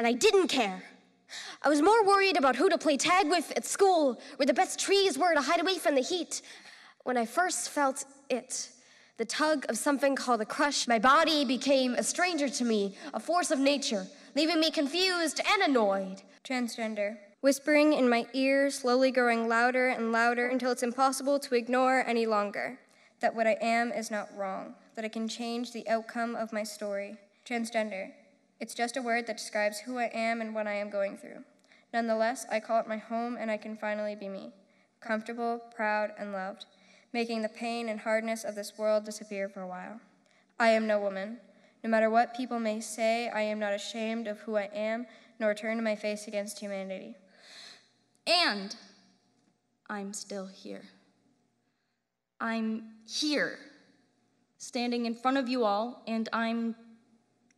and I didn't care. I was more worried about who to play tag with at school, where the best trees were to hide away from the heat. When I first felt it, the tug of something called a crush, my body became a stranger to me, a force of nature, leaving me confused and annoyed. Transgender. Whispering in my ear, slowly growing louder and louder until it's impossible to ignore any longer. That what I am is not wrong, that I can change the outcome of my story. Transgender. It's just a word that describes who I am and what I am going through. Nonetheless, I call it my home and I can finally be me. Comfortable, proud, and loved, making the pain and hardness of this world disappear for a while. I am no woman. No matter what people may say, I am not ashamed of who I am, nor turn my face against humanity. And I'm still here. I'm here, standing in front of you all, and I'm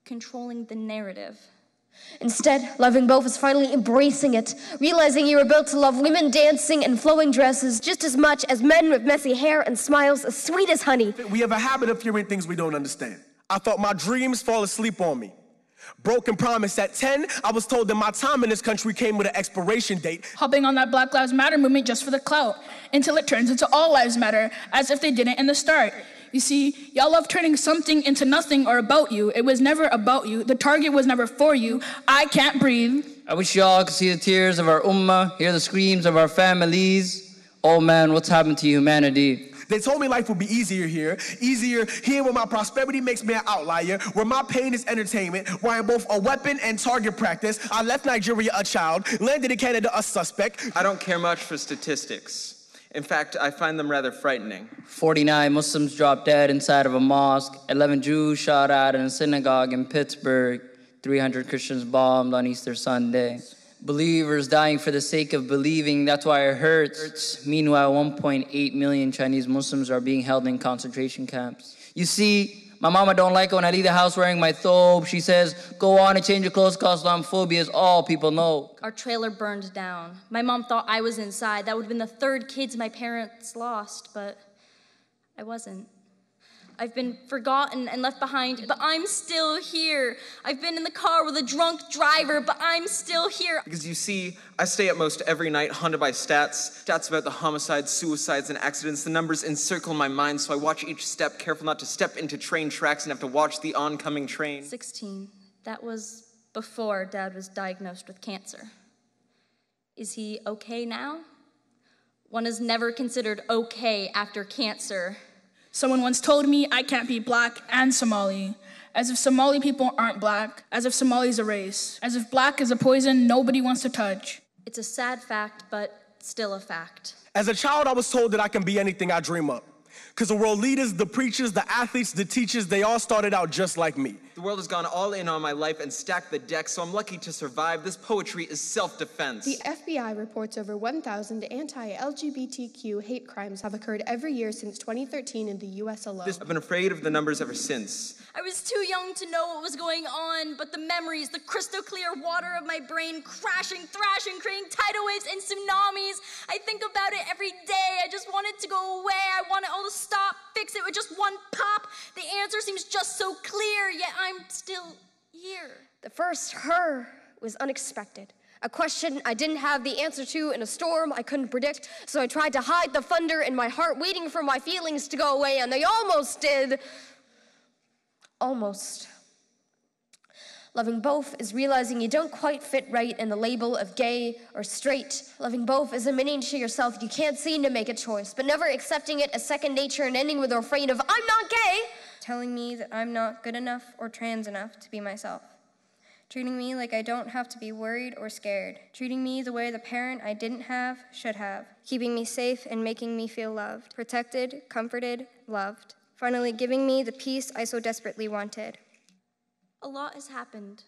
controlling the narrative. Instead, Loving Both is finally embracing it, realizing you were built to love women dancing in flowing dresses just as much as men with messy hair and smiles as sweet as honey. We have a habit of fearing things we don't understand. I thought my dreams fall asleep on me. Broken promise at 10, I was told that my time in this country came with an expiration date. Hopping on that Black Lives Matter movement just for the clout, until it turns into All Lives Matter, as if they didn't in the start. You see, y'all love turning something into nothing or about you. It was never about you. The target was never for you. I can't breathe. I wish y'all could see the tears of our ummah, hear the screams of our families. Oh man, what's happened to humanity? They told me life would be easier here, easier here where my prosperity makes me an outlier, where my pain is entertainment, where I'm both a weapon and target practice. I left Nigeria a child, landed in Canada a suspect. I don't care much for statistics. In fact, I find them rather frightening. 49 Muslims dropped dead inside of a mosque, 11 Jews shot at in a synagogue in Pittsburgh, 300 Christians bombed on Easter Sunday. Believers dying for the sake of believing, that's why it hurts. Meanwhile, 1.8 million Chinese Muslims are being held in concentration camps. You see, my mama don't like it when I leave the house wearing my thobe. She says, go on and change your clothes cause Islamophobia is all people know. Our trailer burned down. My mom thought I was inside. That would have been the third kids my parents lost, but I wasn't. I've been forgotten and left behind, but I'm still here. I've been in the car with a drunk driver, but I'm still here. Because you see, I stay up most every night haunted by stats, stats about the homicides, suicides, and accidents. The numbers encircle my mind, so I watch each step, careful not to step into train tracks and have to watch the oncoming train. 16. That was before Dad was diagnosed with cancer. Is he okay now? One is never considered okay after cancer. Someone once told me I can't be black and Somali, as if Somali people aren't black, as if Somali's a race, as if black is a poison nobody wants to touch. It's a sad fact, but still a fact. As a child, I was told that I can be anything I dream up. Because the world leaders, the preachers, the athletes, the teachers, they all started out just like me. The world has gone all in on my life and stacked the deck, so I'm lucky to survive. This poetry is self defense. The FBI reports over 1,000 anti LGBTQ hate crimes have occurred every year since 2013 in the US alone. I've been afraid of the numbers ever since. I was too young to know what was going on, but the memories, the crystal clear water of my brain crashing, thrashing, creating tidal waves and tsunamis. I think about it every day. I just want it to go away. I want it all to stop, fix it with just one pop. The answer seems just so clear, yet I'm still here. The first her was unexpected. A question I didn't have the answer to in a storm I couldn't predict, so I tried to hide the thunder in my heart, waiting for my feelings to go away, and they almost did. Almost. Loving both is realizing you don't quite fit right in the label of gay or straight. Loving both is admitting to yourself you can't seem to make a choice, but never accepting it as second nature and ending with a refrain of, I'm not. Telling me that I'm not good enough or trans enough to be myself. Treating me like I don't have to be worried or scared. Treating me the way the parent I didn't have should have. Keeping me safe and making me feel loved. Protected, comforted, loved. Finally, giving me the peace I so desperately wanted. A lot has happened,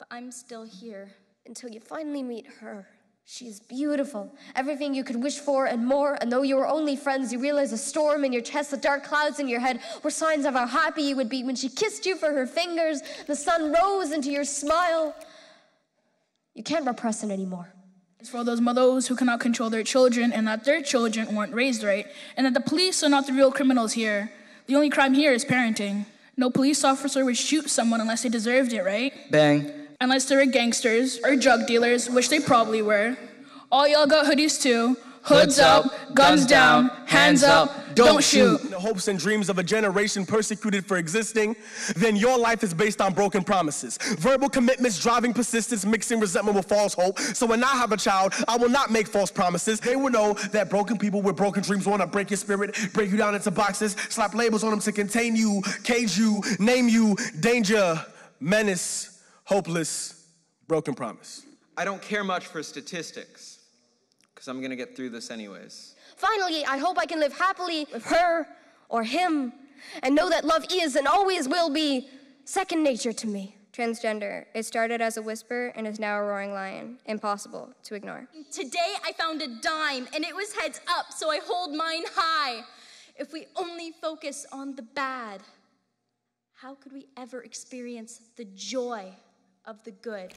but I'm still here. Until you finally meet her. She is beautiful, everything you could wish for and more. And though you were only friends, you realize a storm in your chest, the dark clouds in your head were signs of how happy you would be when she kissed you for her fingers. The sun rose into your smile. You can't repress it anymore. It's for those mothers who cannot control their children and that their children weren't raised right, and that the police are not the real criminals here. The only crime here is parenting. No police officer would shoot someone unless they deserved it, right? Bang. Unless they were gangsters or drug dealers, which they probably were. All y'all got hoodies too. Hoods, up, guns down, hands up, don't, shoot. The hopes and dreams of a generation persecuted for existing, then your life is based on broken promises. Verbal commitments, driving persistence, mixing resentment with false hope. So when I have a child, I will not make false promises. They will know that broken people with broken dreams want to break your spirit, break you down into boxes, slap labels on them to contain you, cage you, name you, danger, menace, hopeless, broken promise. I don't care much for statistics, because I'm gonna get through this anyways. Finally, I hope I can live happily with her or him and know that love is and always will be second nature to me. Transgender. It started as a whisper and is now a roaring lion. Impossible to ignore. Today I found a dime and it was heads up, so I hold mine high. If we only focus on the bad, how could we ever experience the joy of the good?